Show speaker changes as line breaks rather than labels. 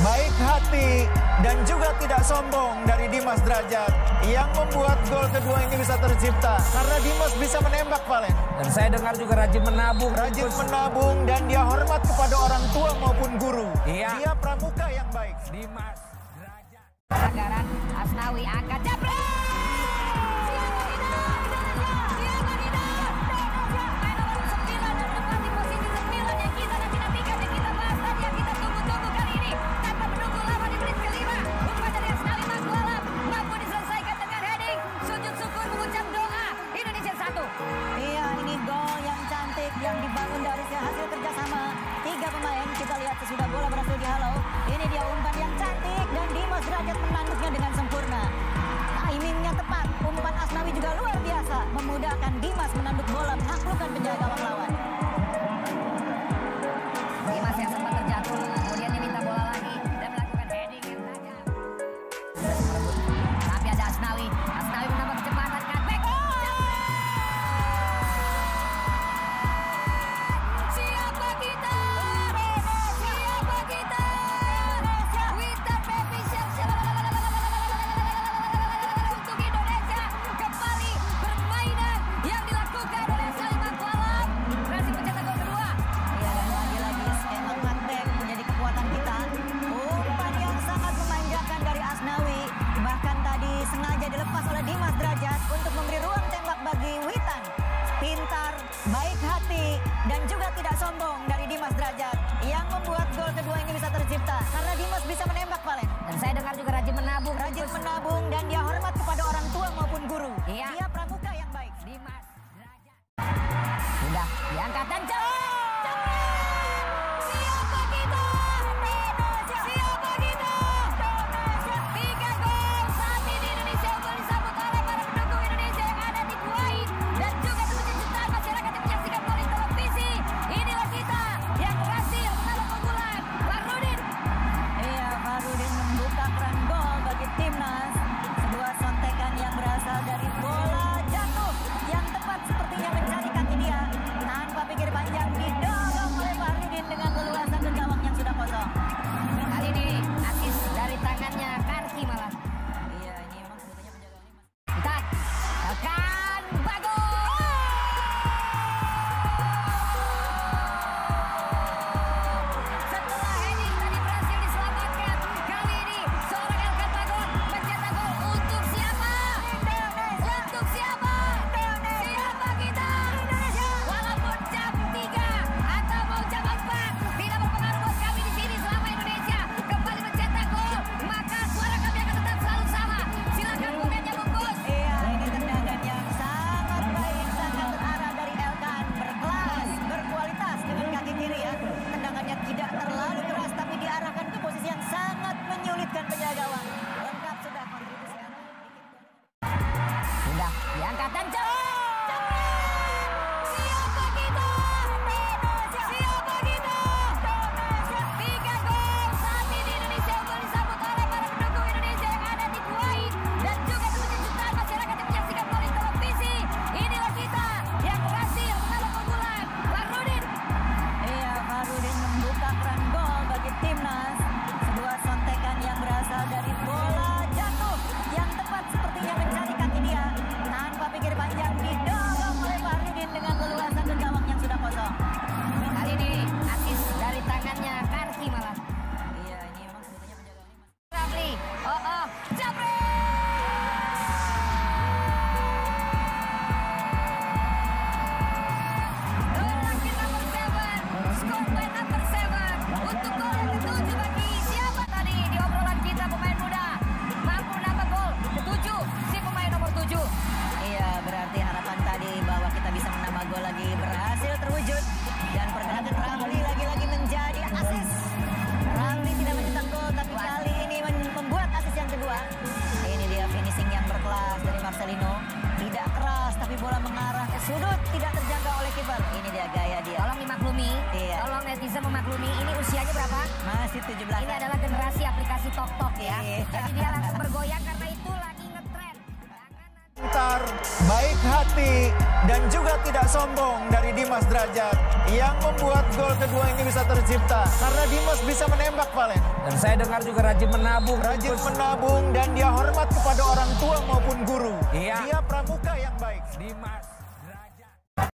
baik hati dan juga tidak sombong dari Dimas Derajat yang membuat gol kedua ini bisa tercipta karena Dimas bisa menembak Valen.
Dan saya dengar juga rajin menabung.
Rajin menabung dan dia hormat kepada orang tua maupun guru.
Iya.
Dia pramuka yang baik.
Dimas.
Iya ini gol yang cantik yang dibangun dari hasil kerjasama tiga pemain. Kita lihat sesudah bola berhasil dihalau. Ini dia umpan yang cantik dan Dimas Derajat menangkapnya dengan sempurna. Timingnya tepat, umpan Asnawi juga luar biasa. Memudahkan Dimas menanduk bola menaklukkan penjaga lawan. 咱们 ini dia gaya dia.
Tolong dimaklumi.
Iya.
Tolong netizen memaklumi. Ini usianya berapa?
Masih 17.
Ini adalah generasi aplikasi Tok Tok ya.
Iya.
Jadi dia langsung bergoyang karena itu lagi ngetren.
ntar baik hati, dan juga tidak sombong dari Dimas Derajat yang membuat gol kedua ini bisa tercipta karena Dimas bisa menembak Valen.
Dan saya dengar juga rajin menabung.
Rajin menabung dan dia hormat kepada orang tua maupun guru.
Iya.
Dia pramuka yang baik.
Dimas.